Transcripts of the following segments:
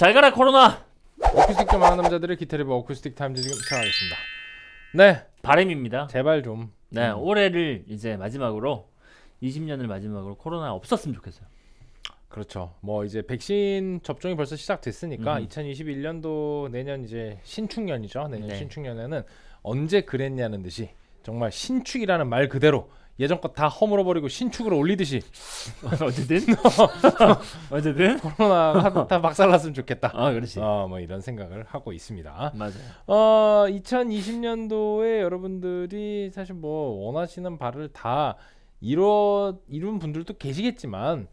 잘 가라 코로나. 어쿠스틱 좀 하는 남자들의 기타리브 어쿠스틱 타임즈 지금 시작하겠습니다. 네, 바램입니다. 제발 좀. 네, 음. 올해를 이제 마지막으로 20년을 마지막으로 코로나 없었으면 좋겠어요. 그렇죠. 뭐 이제 백신 접종이 벌써 시작됐으니까 음흠. 2021년도 내년 이제 신축년이죠. 내년 네. 신축년에는 언제 그랬냐는 듯이 정말 신축이라는 말 그대로 예전 것다 허물어 버리고 신축으로 올리듯이 어쨌든 어쨌든 코로나가 다 박살났으면 좋겠다. 아 그렇지. 어, 뭐 이런 생각을 하고 있습니다. 맞아요. 어, 2020년도에 여러분들이 사실 뭐 원하시는 바를 다 이뤄 이룬 분들도 계시겠지만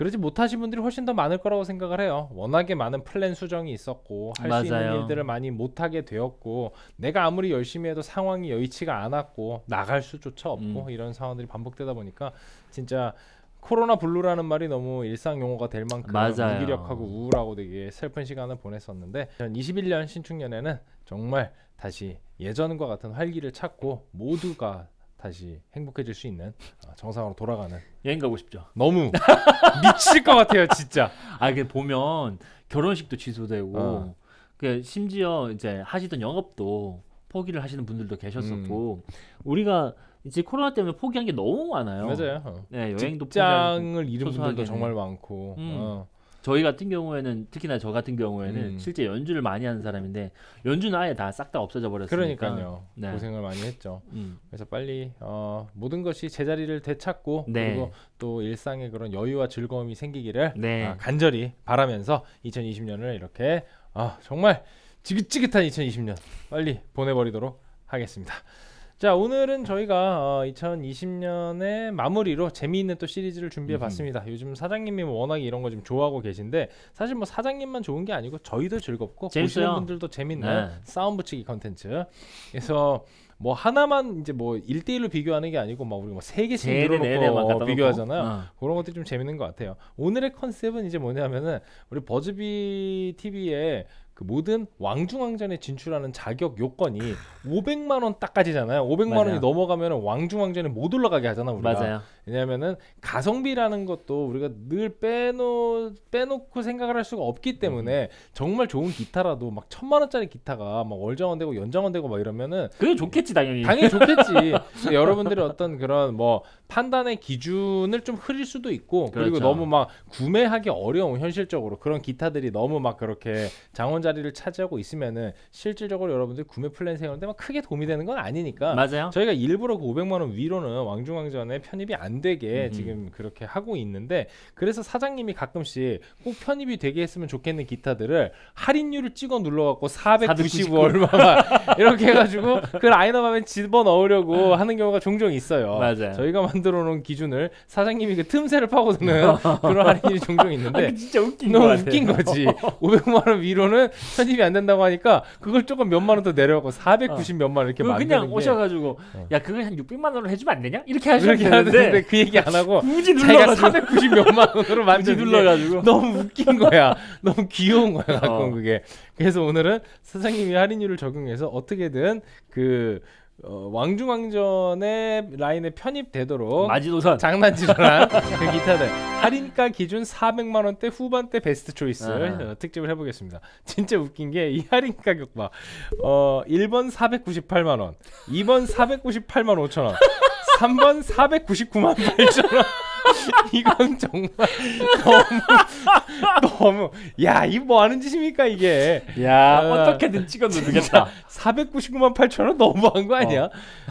그러지 못하신 분들이 훨씬 더 많을 거라고 생각을 해요. 워낙에 많은 플랜 수정이 있었고 할 수 있는. 일들을 많이 못 하게 되었고 내가 아무리 열심히 해도 상황이 여의치가 않았고 나갈 수조차 없고 음. 이런 상황들이 반복되다 보니까 진짜 코로나 블루라는 말이 너무 일상 용어가 될 만큼 맞아요. 무기력하고 우울하고 되게 슬픈 시간을 보냈었는데 2021년 신축년에는 정말 다시 예전과 같은 활기를 찾고 모두가 다시 행복해질 수 있는 어, 정상으로 돌아가는 여행 가고 싶죠. 너무 미칠 것 같아요 진짜 아, 그 보면 결혼식도 취소되고 어. 그 심지어 이제 하시던 영업도 포기를 하시는 분들도 계셨었고 우리가 이제 코로나 때문에 포기한 게 너무 많아요. 맞아요 어. 네, 여행도 직장을 잃은 분들도. 정말 많고 음. 어. 저희 같은 경우에는 특히나 저 같은 경우에는 음. 실제 연주를 많이 하는 사람인데 연주는 아예 다 싹 다 없어져 버렸으니까. 그러니까요 네. 고생을 많이 했죠 음. 그래서 빨리 어, 모든 것이 제자리를 되찾고 네. 그리고 또 일상에 그런 여유와 즐거움이 생기기를 네. 아, 간절히 바라면서 2020년을 이렇게 아, 정말 지긋지긋한 2020년 빨리 보내버리도록 하겠습니다. 자 오늘은 저희가 어, 2020년의 마무리로 재미있는 또 시리즈를 준비해 봤습니다. 요즘 사장님이 뭐 워낙에 이런 거 좀 좋아하고 계신데 사실 뭐 사장님만 좋은 게 아니고 저희도 즐겁고 보시는 재밌어요. 분들도 재밌는 네. 싸움 붙이기 컨텐츠. 그래서 뭐 하나만 이제 뭐 1대1로 비교하는 게 아니고 막 우리 뭐세 개씩 네, 네, 네, 네. 비교하잖아요. 어. 그런 것들이 좀 재밌는 것 같아요. 오늘의 컨셉은 이제 뭐냐면은 우리 버즈비 TV의 그 모든 왕중왕전에 진출하는 자격 요건이 500만 원 딱까지잖아요. 500만 맞아요. 원이 넘어가면 왕중왕전에 못 올라가게 하잖아 우리가. 맞아요. 왜냐하면은 가성비라는 것도 우리가 늘 빼놓 빼놓고 생각을 할 수가 없기 때문에 음. 정말 좋은 기타라도 막 천만 원짜리 기타가 막 월정원되고 연장원되고 막 이러면은 그게 좋겠지 당연히. 당연히 좋겠지. 여러분들의 어떤 그런 뭐 판단의 기준을 좀 흐릴 수도 있고 그리고 그렇죠. 너무 막 구매하기 어려운 현실적으로 그런 기타들이 너무 막 그렇게 장원 자 리를 차지하고 있으면은 실질적으로 여러분들 구매 플랜 세우는데 막 크게 도움이 되는 건 아니니까 맞아요. 저희가 일부러 그 500만 원 위로는 왕중왕전에 편입이 안 되게 음흠. 지금 그렇게 하고 있는데 그래서 사장님이 가끔씩 꼭 편입이 되게 했으면 좋겠는 기타들을 할인율을 찍어 눌러갖고 490 499. 얼마만 이렇게 해가지고 그 라인업함에 집어 넣으려고 하는 경우가 종종 있어요. 맞아요. 저희가 만들어 놓은 기준을 사장님이 그 틈새를 파고드는 그런 할인율이 종종 아, 있는데 그 진짜 웃긴 너무 거 같아. 웃긴 거지. 500만 원 위로는 편입이 안 된다고 하니까 그걸 조금 몇만 원 더 내려가고 490 몇만 원 이렇게 만드는 그냥 게 오셔가지고 어. 야 그걸 한 600만 원으로 해주면 안 되냐? 이렇게 하시면 되는데 그 얘기 안 하고 굳이 눌러가지고 490 몇만 원으로 게 눌러가지고 너무 웃긴 거야. 너무 귀여운 거야. 가끔 어. 그게. 그래서 오늘은 사장님이 할인율을 적용해서 어떻게든 그 어, 왕중왕전의 라인에 편입되도록 마지노선 장난질한 그 기타들 할인가 기준 400만 원대 후반대 베스트 초이스 아. 어, 특집을 해보겠습니다. 진짜 웃긴 게 이 할인 가격 봐. 어 1번 498만 원, 2번 498만 5천 원, 3번 499만 8천 원. 이건 정말 너무 너무 야 이 뭐 하는 짓입니까 이게 야 아, 어떻게든 찍어 누르겠다. 499만 8천 원 너무한 거 아니야?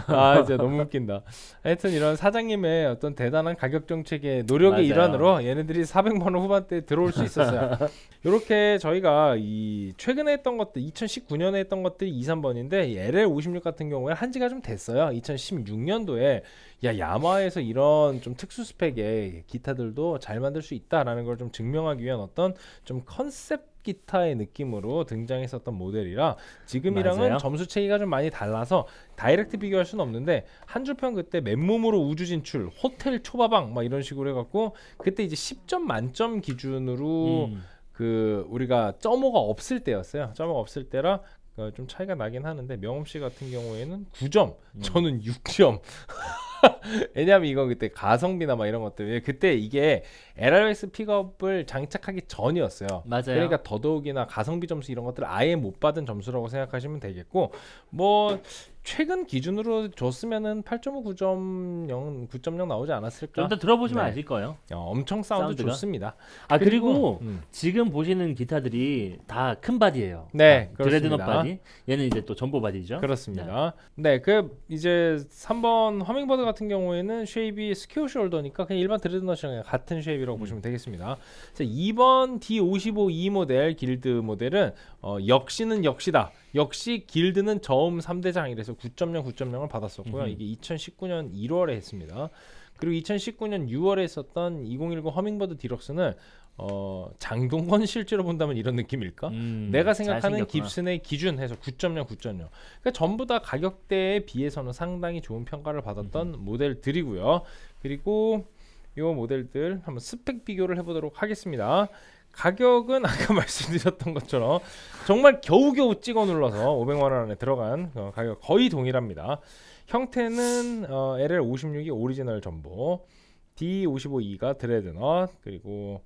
아 진짜 너무 웃긴다. 하여튼 이런 사장님의 어떤 대단한 가격 정책의 노력의 맞아요. 일환으로 얘네들이 400만 원 후반대에 들어올 수 있었어요. 이렇게 저희가 이 최근에 했던 것들 2019년에 했던 것들이 2, 3번인데 LL56 같은 경우에 한 지가 좀 됐어요. 2016년도에 야 야마하에서 이런 좀 특수 스펙의 기타들도 잘 만들 수 있다라는 걸 좀 증명하기 위한 어떤 좀 컨셉 기타의 느낌으로 등장했었던 모델이라 지금이랑은 맞아요. 점수 체계가 좀 많이 달라서 direct 비교할 수는 없는데 한 줄평 그때 맨몸으로 우주 진출, 호텔 초밥왕 막 이런 식으로 해갖고 그때 이제 10점 만점 기준으로 음. 그 우리가 점오가 없을 때였어요. 점오가 없을 때라 어, 좀 차이가 나긴 하는데 명엄 씨 같은 경우에는 9점, 음. 저는 6점. 왜냐면 이거 그때 가성비나 막 이런 것들 그때 이게 LRX 픽업을 장착하기 전이었어요. 맞아요. 그러니까 더더욱이나 가성비 점수 이런 것들 아예 못 받은 점수라고 생각하시면 되겠고 뭐 최근 기준으로 줬으면은 8.5, 9.0, 9.0 나오지 않았을까? 좀더 들어보시면 네. 아실 거예요. 어, 엄청 사운드 사운드가? 좋습니다. 아 그리고, 음. 지금 보시는 기타들이 다 큰 바디예요. 네, 아, dreadnought. 바디. 얘는 이제 또 점보 바디죠. 그렇습니다. 네, 그 이제 3번 허밍버드 같은 경우에는 shape이 square shoulder니까 그냥 일반 dreadnought이랑 같은 shape이라고 음. 보시면 되겠습니다. 자, 2번 D55E 모델 길드 모델은 어, 역시는 역시다. 역시 길드는 저음 3대장이라서 9.0 9.0을 받았었고요. 음흠. 이게 2019년 1월에 했습니다. 그리고 2019년 6월에 했었던 2010 허밍버드 디럭스는 어, 장동건 실제로 본다면 이런 느낌일까? 음, 내가 생각하는. 깁슨의 기준 해서 9.0, 9.0. 그러니까 전부 다 가격대에 비해서는 상당히 좋은 평가를 받았던 모델들이고요. 그리고 이 모델들 한번 스펙 비교를 해보도록 하겠습니다. 가격은 아까 말씀드렸던 것처럼 정말 겨우겨우 찍어 눌러서 500만 원 안에 들어간 어, 가격 거의 동일합니다. 형태는 어, LL56이 오리지널 점보, D55E가 dreadnought, 그리고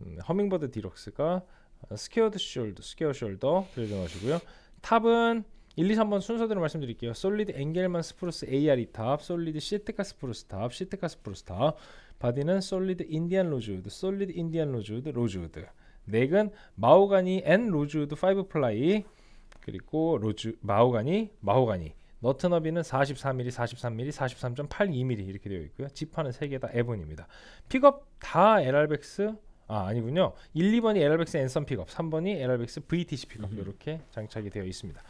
음, Hummingbird Deluxe가 어, squared shoulder, square shoulder dreadnought이고요. Top은 1, 2, 3번 순서대로 말씀드릴게요. Solid Engelmann spruce ARE top, solid Sitka spruce top, Sitka spruce top. 바디는 solid Indian rosewood, solid Indian rosewood, rosewood. Neck은 mahogany and rosewood 5 ply 그리고 rose 마호가니 마호가니 너트 너비는 44mm, 43mm, 43.82mm 이렇게 되어 있고요. 지판은 세개다 ebony입니다. 픽업 다 LR Baggs 아 아니군요. 1, 2번이 LR Baggs Anthem 픽업, 3번이 LR Baggs VTC 픽업. 이렇게 장착이 되어 있습니다.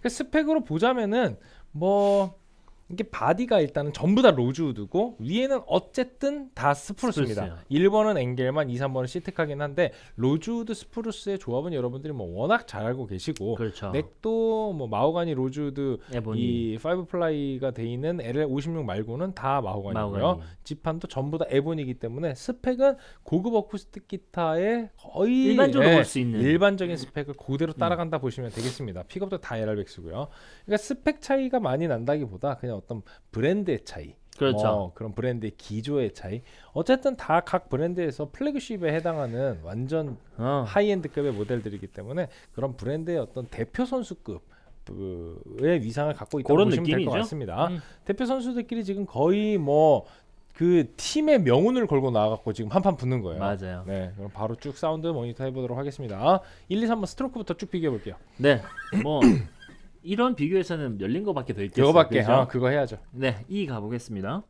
그 스펙으로 보자면은 뭐 이게 바디가 일단은 전부 다 rosewood고 위에는 어쨌든 다 spruce입니다. Spruce요. 1번은 Engelmann, 2, 3번은 Sitka긴 한데 rosewood spruce의 조합은 여러분들이 뭐 워낙 잘 알고 계시고 그렇죠. Neck도 뭐 mahogany rosewood ebony. 이 5 ply가 돼 있는 LL56 말고는 다 마호가니고요. 마호가니. 지판도 전부 다 ebony기 때문에 스펙은 고급 어쿠스틱 기타의 거의 일반적으로 예, 볼수 있는. 일반적인 스펙을 그대로 따라간다 보시면 되겠습니다. 픽업도 다 LR백스고요. 그러니까 스펙 차이가 많이 난다기보다 그냥 어떤 브랜드의 차이, 그렇죠. 뭐 그런 브랜드의 기조의 차이. 어쨌든 다 각 브랜드에서 flagship에 해당하는 완전 어. High-end급의 모델들이기 때문에 그런 브랜드의 어떤 대표 선수급 의 위상을 갖고 있다고 보시면 될 것. 같습니다. 음. 대표 선수들끼리 지금 거의 뭐 그 팀의 명운을 걸고 나와갖고 지금 한판 붙는 거예요. 맞아요. 네, 그럼 바로 쭉 사운드 모니터 해보도록 하겠습니다. 1, 2, 3번 스트로크부터 쭉 비교해 볼게요. 네. 뭐 이런 비교에서는 열린 거밖에 더 있겠어요. 그거밖에 그죠? 아, 그거 해야죠. 네, 이 가보겠습니다.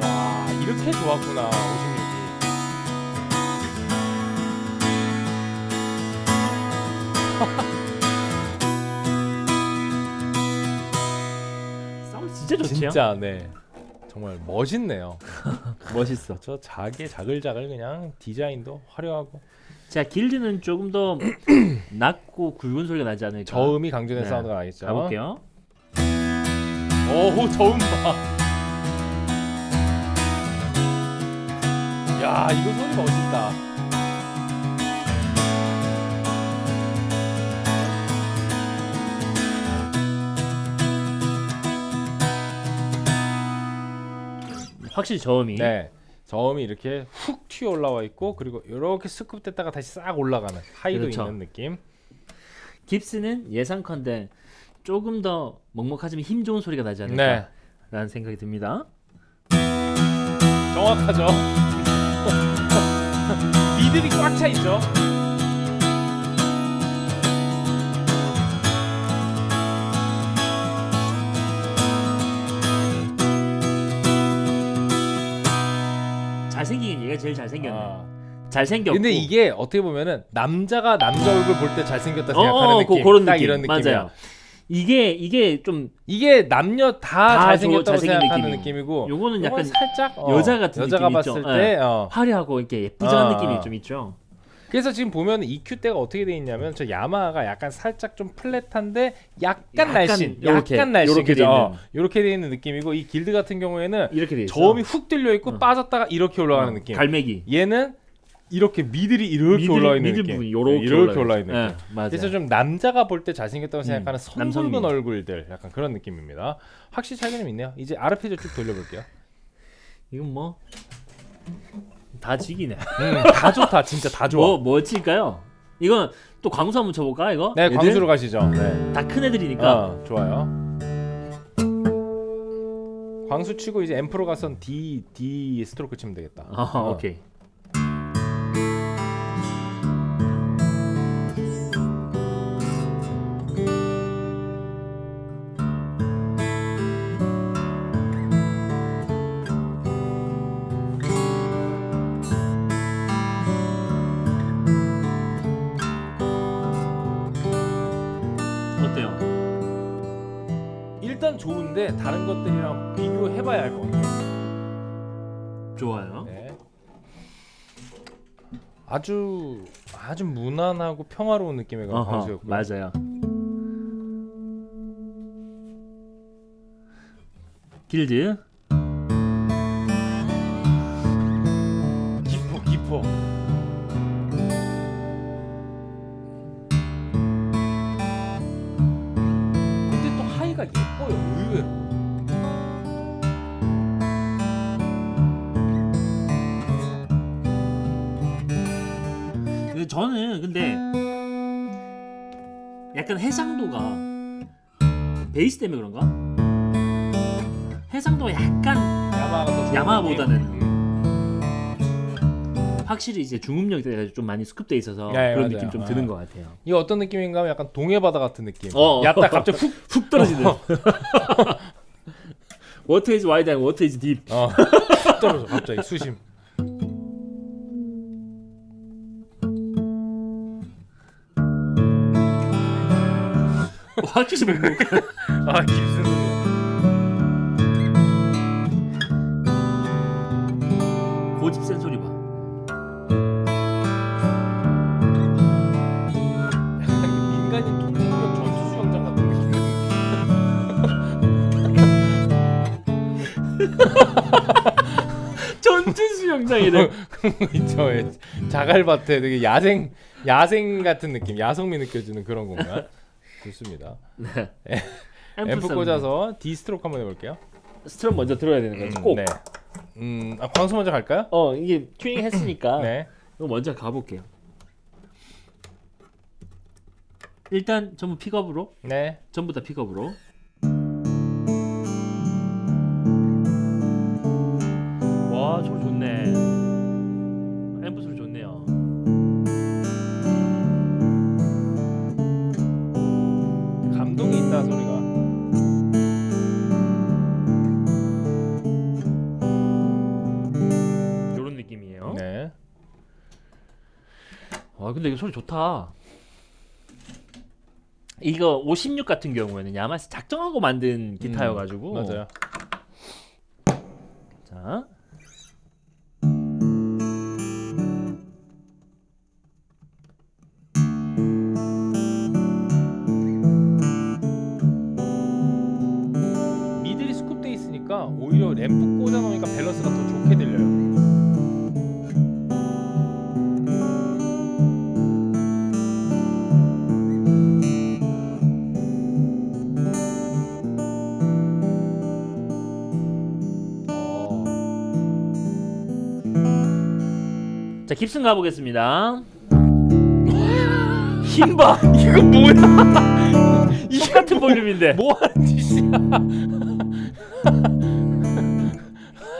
와 이렇게 좋았구나 56이. 사운드 진짜 좋죠. 진짜 네 정말 멋있네요. 멋있어. 저 자개 자글자글 그냥 디자인도 화려하고 자, 길드는 조금 더 낮고 굵은 소리가 나지 않을까? 저음이 강조된 네. 사운드가 나겠죠. 가볼게요. 오호 저음 봐. 야 이거 소리 멋있다. 확실히 저음이. 네. 저음이 이렇게 훅 튀어 올라와 있고 그리고 이렇게 스쿱됐다가 다시 싹 올라가는 하이도 그렇죠. 있는 느낌. 깁스는 예상컨대 조금 더 먹먹하지만 힘 좋은 소리가 나지 네. 않을까라는 생각이 듭니다. 정확하죠. 미들이 꽉 차 있죠. 제일 잘생겼네. 아. 잘생겼고. 근데 이게 어떻게 보면은 남자가 남자 얼굴 볼 때 잘생겼다 어, 생각하는 어, 느낌. 그, 그런 딱 느낌. 이런 느낌이야. 맞아요. 이게 이게 좀 이게 남녀 다, 다 잘생겼다고 생각하는 느낌이. 느낌이고 요거는 약간 살짝 어, 여자 같은 여자가 느낌 봤을 있죠. 때 어. 화려하고 이렇게 예쁘장한 아, 느낌이 아. 좀 있죠. 그래서 지금 보면 EQ 때가 어떻게 돼 있냐면 저 야마하가 약간 살짝 좀 플랫한데 약간, 약간 날씬, 요렇게, 약간 날씬 요렇게 돼 그죠? 있는. 이렇게 돼 있는 느낌이고 이 길드 같은 경우에는 이렇게 돼 있어. 저음이 훅 들려 있고 어. 빠졌다가 이렇게 올라가는 어, 느낌. 갈매기. 얘는 이렇게 미들이 이렇게 미들- 올라와 있는 미들 느낌. 부분이 요렇게, 네, 이렇게 올라와 있는 네, 느낌. 맞아요. 그래서 좀 남자가 볼때 잘생겼다고 음, 생각하는 선굵은 남성미. 얼굴들 약간 그런 느낌입니다. 확실히 차이가 좀 있네요. 이제 아르페지오 쭉 돌려볼게요. 이건 뭐 다 지기네. 음, 다 좋다, 진짜 다 좋아. 뭐 뭐 칠까요? 이건 또 광수 한번 쳐볼까 이거? 네, 애들? 광수로 가시죠. 네. 다 큰 애들이니까. 어, 좋아요. 광수 치고 이제 앰프로 가선 D D 스트로크 치면 되겠다. 어, 어. 오케이. 아주 아주 무난하고 평화로운 느낌의 그런 어허, 광수였고요. 맞아요. 길드 약간 해상도가 베이스 때문에 그런가? 해상도가 약간 야마보다는. 확실히 이제 중음역이 돼가지고 좀 많이 scoop돼 있어서 네, 그런 맞아요. 느낌 좀 아. 드는 것 같아요. 이거 어떤 느낌인가 하면 약간 동해바다 같은 느낌. 어. 얕다 갑자기 훅 훅 떨어지는. Water is wide 아니 water is deep. 어, 훅 떨어져 갑자기 수심. 확실히 못 먹. 아 소리야. 고집 센 소리 봐. 민간인 통일력 전투 수영장 같은 느낌. 전투 수영장이래. 예. 자갈밭에 되게 야생 야생 같은 느낌, 야성미 느껴지는 그런 공간. 좋습니다. 네. 앰프 꽂아서 D 스트로크 한번 해볼게요. Strum 먼저 들어야 되는 거지. 꼭. 네. 음, 아, 광수 먼저 갈까요? 어 이게 튜닝 했으니까 네. 이거 먼저 가볼게요. 일단 전부 픽업으로 네. 전부 다 픽업으로. 와 소리 좋네. 근데 이거 소리 좋다. 이거 56 같은 경우에는 야마스 작정하고 만든 기타여가지고 음, 맞아요. 자 미들이 스쿱돼 있으니까 오히려 램프 꽂아 놓으니까 밸런스가 더 깁슨 가보겠습니다. 힘봐 이거 뭐야? 똑같은 볼륨인데 뭐 하는 짓이야?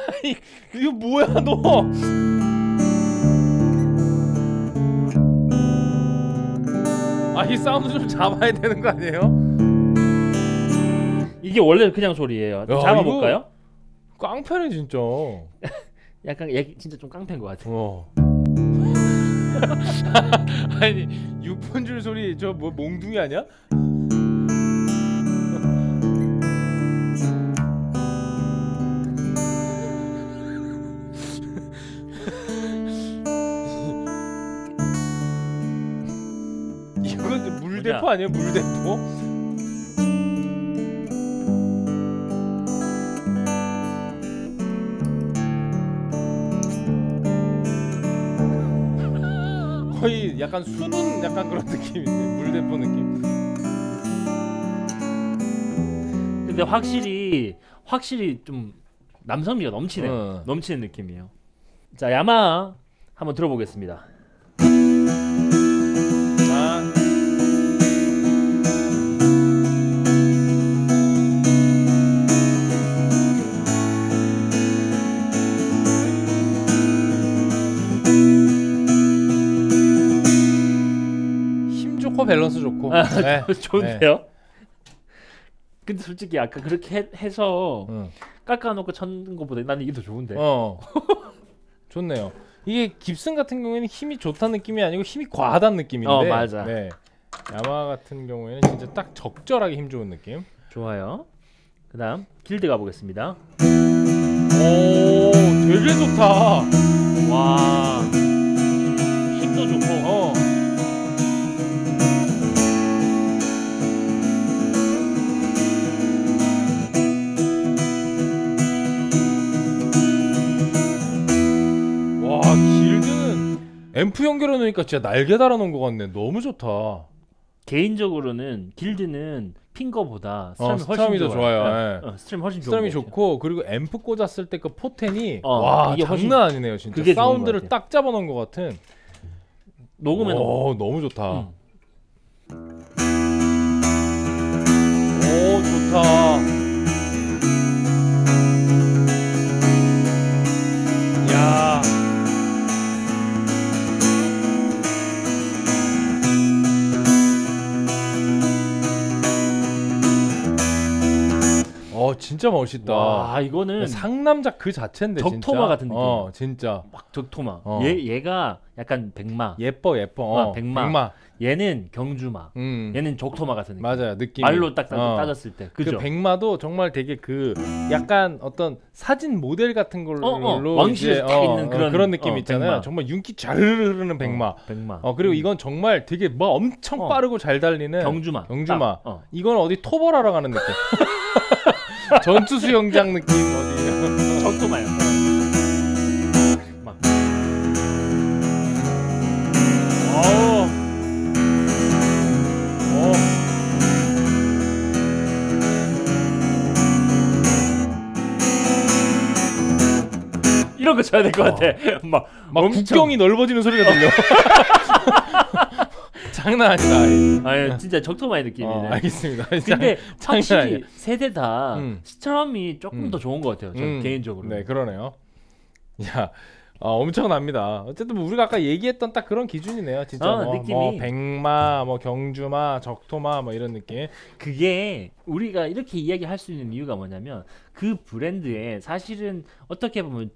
아니, 이거 뭐야 너? 아이 사운드 좀 잡아야 되는 거 아니에요? 이게 원래 그냥 소리예요. 좀 야, 잡아볼까요? 깡패네 진짜. 약간 얘 진짜 좀 깡패인 것 같아. 어. 아니 6분 줄 소리 저 뭐 몽둥이 아니야? 이건 물대포? 아니에요? 물대포? 약간 수분 약간 그런 느낌인데 물대포 느낌. 근데 확실히 확실히 좀 남성미가 넘치네. 어. 넘치는 느낌이에요. 자 야마 한번 들어보겠습니다. 밸런스 좋고. 아, 네. 좋은데요? 근데 솔직히 아까 그렇게 해, 해서 응. 깎아놓고 쳤는 것보다 나는 이게 더 좋은데. 어. 좋네요. 이게 깁슨 같은 경우에는 힘이 좋다는 느낌이 아니고 힘이 과하다는 느낌인데. 어, 맞아. 네. 야마 같은 경우에는 진짜 딱 적절하게 힘 좋은 느낌. 좋아요. 그다음 길드 가보겠습니다. 오, 되게 좋다. 와 앰프 연결해 놓으니까 진짜 날개 달아 놓은 것 같네. 너무 좋다. 개인적으로는 길드는 finger보다 어, 스트럼이 훨씬 strum이 더 좋아요. 좋아요. 어, 어, strum 훨씬 strum이. 좋고 그리고 앰프 꽂았을 때 그 포텐이 어, 와 이게 훨씬- 장난 아니네요 진짜 사운드를. 딱 잡아놓은 것 같은 녹음에. 오 너무 좋다 음. 오 좋다 진짜 멋있다 와 이거는 상남자 그 자체인데 적토마 진짜. 같은 느낌. 어 진짜 막 적토마. 어. 얘 얘가 약간 백마. 예뻐 예뻐 어, 아, 백마. 얘는 경주마. 음 얘는 적토마 같은 느낌. 맞아요 느낌 말로 딱 따, 어. 따졌을 때. 그 그죠? 백마도 정말 되게 그 약간 어떤 사진 모델 같은 걸로 어, 어. 왕실에서 이제, 딱 있는 그런, 그런 느낌 어, 있잖아요. 백마. 정말 윤기 잘 흐르는 백마. 어, 백마. 어 그리고 이건 정말 되게 뭐 엄청 어. 빠르고 잘 달리는 경주마. 경주마. 딱, 어. 이건 어디 토벌하러 가는 느낌. 전투 수영장 느낌 어디. 적토마요. 막 어. 어. 이런 거 쳐야 될 것 같아. 막 막 엄청- 국경이 넓어지는 소리가 들려. 장난 아니다. 아니 진짜 적토마의 느낌이네. 어, 알겠습니다. 근데 확실히. 세대 다 음. 스트럼이 조금 음. 더 좋은 것 같아요. 음, 개인적으로. 네, 그러네요. 야, 아, 엄청납니다. 어쨌든 뭐 우리가 아까 얘기했던 딱 그런 기준이네요. 진짜 어, 뭐, 느낌이. 뭐 백마, 뭐 경주마, 적토마, 뭐 이런 느낌. 그게 우리가 이렇게 이야기할 수 있는 이유가 뭐냐면 그 브랜드에 사실은 어떻게 보면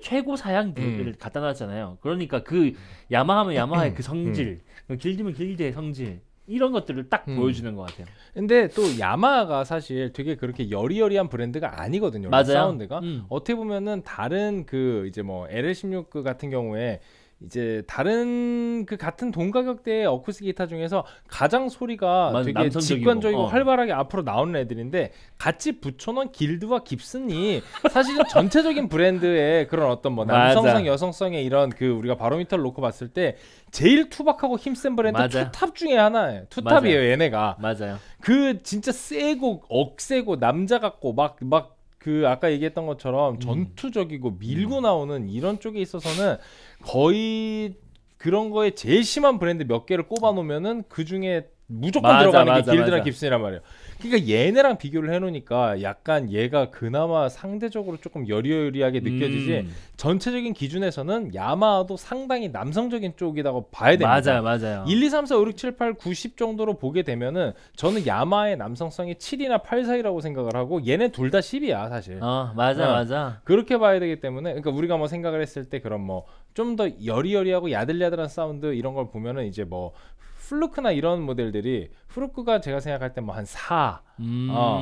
최고 사양들을 음. 갖다 놨잖아요. 그러니까 그 야마하면 야마하의 그 성질, 음. 길드면 길드의 성질 이런 것들을 딱 음. 보여주는 것 같아요. 근데 또 야마가 사실 되게 그렇게 여리여리한 브랜드가 아니거든요. 맞아요. 사운드가 음. 어떻게 보면은 다른 그 이제 뭐 LL16 같은 경우에 이제 다른 그 같은 동 가격대의 어쿠스틱 기타 중에서 가장 소리가 맞아, 되게 남성적이고, 직관적이고 어. 활발하게 앞으로 나오는 애들인데 같이 붙여놓은 길드와 깁슨이 사실은 전체적인 브랜드의 그런 어떤 뭐 맞아. 남성성 여성성의 이런 그 우리가 바로미터를 놓고 봤을 때 제일 투박하고 힘센 브랜드 맞아. two top 중에 하나예요 two top이에요 맞아요. 얘네가 맞아요. 그 진짜 세고 억세고 남자 같고 막 막 그 아까 얘기했던 것처럼 음. 전투적이고 밀고 나오는 이런 쪽에 있어서는 거의 그런 거에 제일 심한 브랜드 몇 개를 꼽아 놓으면은 그 중에 무조건 맞아, 들어가는 맞아, 게 길드랑 맞아. 깁슨이란 말이에요. 그러니까 얘네랑 비교를 해놓으니까 약간 얘가 그나마 상대적으로 조금 여리여리하게 느껴지지 음. 전체적인 기준에서는 야마하도 상당히 남성적인 쪽이라고 봐야 됩니다. 맞아요, 맞아요. 1, 2, 3, 4, 5, 6, 7, 8, 90 정도로 보게 되면은 저는 야마의 남성성이 7이나 8 사이라고 생각을 하고 얘네 둘 다 10이야 사실. 어, 맞아, 어. 맞아. 그렇게 봐야 되기 때문에 그러니까 우리가 뭐 생각을 했을 때 그런 뭐 좀 더 여리여리하고 야들야들한 사운드 이런 걸 보면은 이제 뭐 Furch나 이런 모델들이 Furch가 제가 생각할 때 뭐 한 4, 음. 어,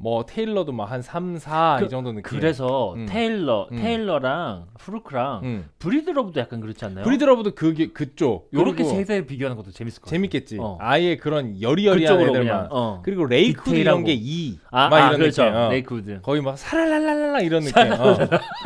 뭐 테일러도 뭐 한 3, 4 그- 이 정도 느낌. 그래서 음. 테일러, 음. 테일러랑 Furch랑 음. Breedlove도 약간 그렇지 않나요? Breedlove도 그게 그쪽. 요렇게 그리고 세 대 비교하는 것도 재밌을 것 같아요. 재밌겠지. 어. 아예 그런 여리여리한 애들만. 어. 그리고 Lakewood 테일러하고. 이런 게 2. 아, 막 아 이런 그렇죠. 느낌. 어. Lakewood. 거의 막 사랄랄랄라 이런 느낌. 어.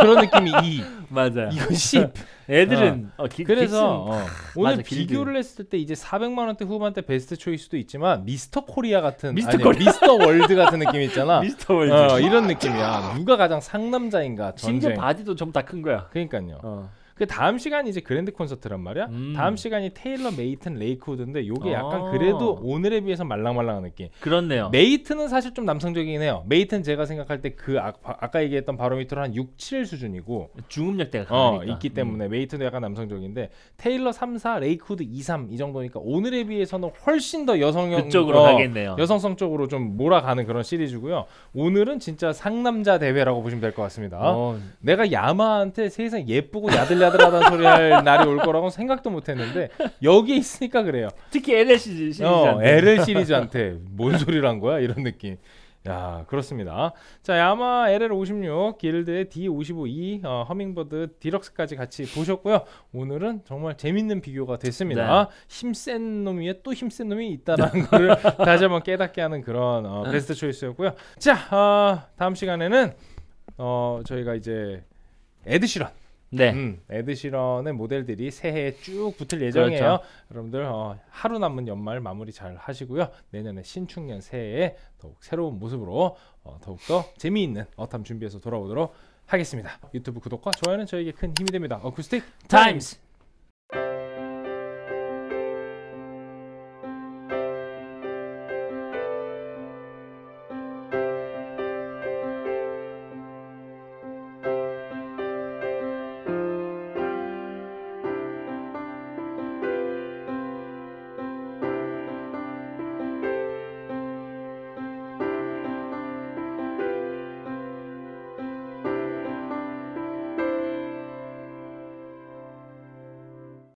그런 느낌이 2. 맞아요. 이건 10. 애들은 어, 기, 그래서. 어, 오늘 맞아. 비교를 했을 때 이제 400만 원대 후반대 best choice도 있지만 미스터 코리아 같은 미스터 아니, 코리아. 미스터 월드 같은 느낌 있잖아. 미스터 월드. 어, 이런 느낌이야. 누가 가장 상남자인가 심지어 전쟁. 바디도 전부 다큰 거야. 그러니까요. 어. 그 다음 시간이 이제 grand concert란 말이야. 음. 다음 시간이 테일러 Maton Lakewood인데 요게 약간 아. 그래도 오늘에 비해서 말랑말랑한 느낌. 그렇네요. Maton은 사실 좀 남성적이긴 해요. Maton은 제가 생각할 때 그 아까 얘기했던 바로미터로 한 6, 7 수준이고 중음역대가 어, 강하니까. 있기 때문에 메이트도 약간 남성적인데 테일러 3, 4, Lakewood 2, 3 이 정도니까 오늘에 비해서는 훨씬 더 여성형 그쪽으로 어, 가겠네요. 여성성 쪽으로 좀 몰아가는 그런 시리즈고요. 오늘은 진짜 상남자 대회라고 보시면 될 것 같습니다. 어, 내가 야마한테 세상 예쁘고 야들야들하다는 소리 할 날이 올 거라고 생각도 못 했는데 여기에 있으니까 그래요. 특히 LL 시리즈 어, LL 시리즈한테 뭔 소리를 한 거야? 이런 느낌. 야, 그렇습니다. 자, 야마 LL56, 길드의 D55E, 어, Hummingbird Deluxe까지 같이 보셨고요. 오늘은 정말 재밌는 비교가 됐습니다. 힘센 놈 위에 또 힘센 놈이 있다는 거를 다시 한번 깨닫게 하는 그런 어, 베스트 초이스였고요. 자, 어, 다음 시간에는 어, 저희가 이제 에드시런 네. 음, 에드시런의 모델들이 새해에 쭉 붙을 예정이에요. 그렇죠. 여러분들 어, 하루 남은 연말 마무리 잘 하시고요. 내년에 신축년 새해에 더욱 새로운 모습으로 어, 더욱더 재미있는 어탐 준비해서 돌아오도록 하겠습니다. 유튜브 구독과 좋아요는 저에게 큰 힘이 됩니다. 어쿠스틱 타임스.